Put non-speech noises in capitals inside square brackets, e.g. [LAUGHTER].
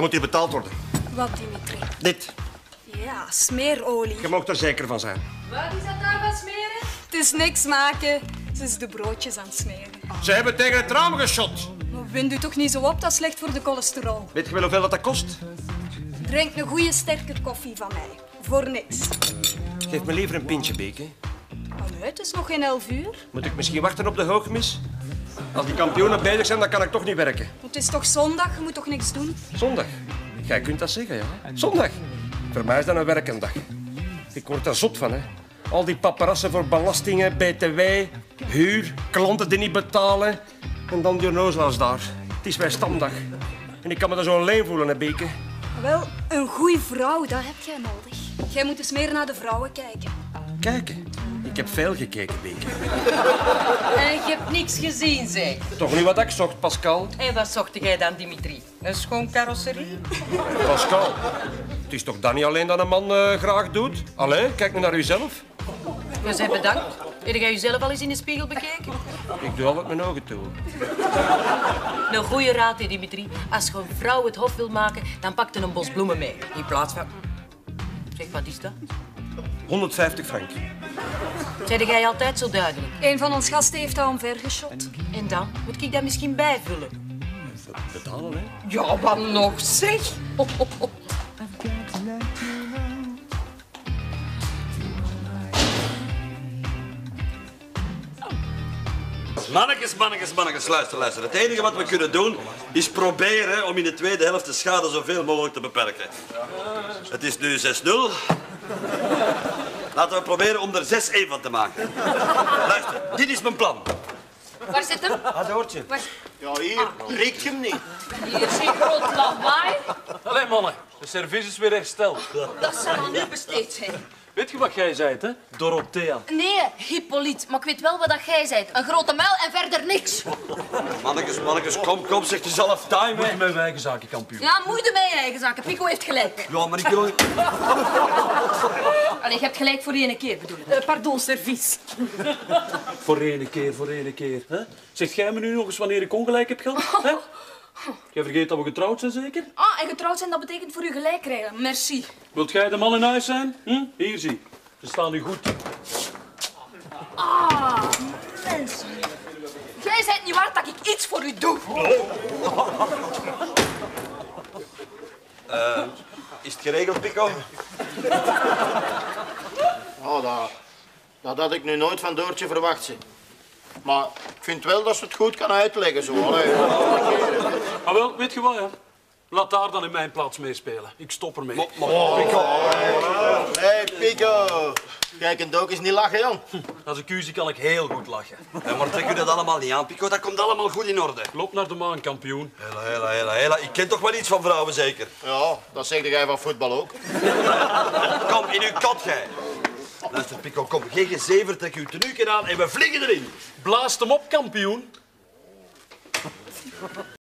Dat moet hier betaald worden. Wat, Dimitri? Dit. Ja, smeerolie. Je mag er zeker van zijn. Wat is dat daar van smeren? Het is niks maken. Ze is de broodjes aan het smeren. Ze hebben tegen het raam geschot. Maar wind u toch niet zo op, dat is slecht voor de cholesterol. Weet je wel hoeveel dat, dat kost? Drink een goede sterke koffie van mij. Voor niks. Geef me liever een pintje, Beke. Het is nog geen elf uur. Moet ik misschien wachten op de hoogmis? Als die kampioenen bezig zijn, dan kan ik toch niet werken. Het is toch zondag, je moet toch niks doen? Zondag. Jij kunt dat zeggen, ja. Zondag. Voor mij is dat een werkendag. Ik word daar zot van, hè. Al die paparassen voor belastingen, btw, huur, klanten die niet betalen. En dan die onnozelaars daar. Het is mijn stamdag. En ik kan me daar zo alleen voelen, hè, Beke. Wel, een goede vrouw, dat heb jij nodig. Jij moet eens meer naar de vrouwen kijken. Kijken. Ik heb veel gekeken, Beke. En je hebt niks gezien, zeg. Toch niet wat ik zocht, Pascal. En wat zocht jij dan, Dimitri? Een schoon carrosserie? Pascal. Het is toch dat niet alleen dat een man eh, graag doet? Allee, kijk nu naar uzelf. We zijn bedankt. Heb jij jezelf al eens in de spiegel bekeken? Ik doe altijd mijn ogen toe. Een goede raad, hè, Dimitri. Als je een vrouw het hof wil maken, dan pak je een bos bloemen mee. In plaats van... Zeg, wat is dat? 150 frank. Zeg jij altijd zo duidelijk? Een van ons gasten heeft dat omvergeschot. En dan? Moet ik dat misschien bijvullen? Betalen, hè? Ja, wat nog, zeg? Mannetjes, mannetjes, mannetjes, luister, luister. Het enige wat we kunnen doen is proberen om in de tweede helft de schade zoveel mogelijk te beperken. Het is nu 6-0. Laten we proberen om er 6-1 van te maken. Luister, dit is mijn plan. Waar zit hem? Ah, Doortje. Ja, hier. Riekt je hem niet? Hier is een groot lawaai. Allee, mannen. De service is weer hersteld. Dat zal aan u besteed zijn. Weet je wat jij zei, hè? Dorothea. Nee, Hippolyte, maar ik weet wel wat dat jij zei. Een grote muil en verder niks. [LAUGHS] Mannetjes, mannetjes, kom, kom, zeg jezelf time, hè. je mijn eigen zaken, kampioen. Ja, moeite met je eigen zaken. Pico heeft gelijk. Ja, maar ik wil... [LAUGHS] Allee, je hebt gelijk voor ene keer, bedoel ik. Eh, pardon, servies. [LAUGHS] Voor ene keer, voor ene keer. Hè? Zegt jij me nu nog eens wanneer ik ongelijk heb gehad? Hè? Jij vergeet dat we getrouwd zijn, zeker? Ah, en getrouwd zijn, dat betekent voor u gelijk krijgen. Merci. Wilt jij de man in huis zijn? Hm? Hier zie. Ze staan nu goed. Ah, mensen. Jij bent niet waard dat ik iets voor u doe. [LAUGHS] Is het geregeld, Pico? [LAUGHS] Oh, dat, dat had ik nu nooit van Doortje verwacht. Maar ik vind wel dat ze het goed kan uitleggen. Zo. Allee. [LAUGHS] Ah, wel, weet je wat, ja? Laat daar dan in mijn plaats meespelen. Ik stop ermee. Hé, hey, Pico. Kijk, een dook is niet lachen, Jan. Als ik u zie, kan ik heel goed lachen. Maar trek u dat allemaal niet aan, Pico. Dat komt allemaal goed in orde. Loop naar de maan, kampioen. Hela, hela, hela, hela. Ik ken toch wel iets van vrouwen, zeker? Ja, dat zeg jij van voetbal ook. [LAUGHS] Kom, in uw kat, gij. Luister, Pico, kom. Geen gezever, trek uw tenuken aan en we vliegen erin. Blaast hem op, kampioen.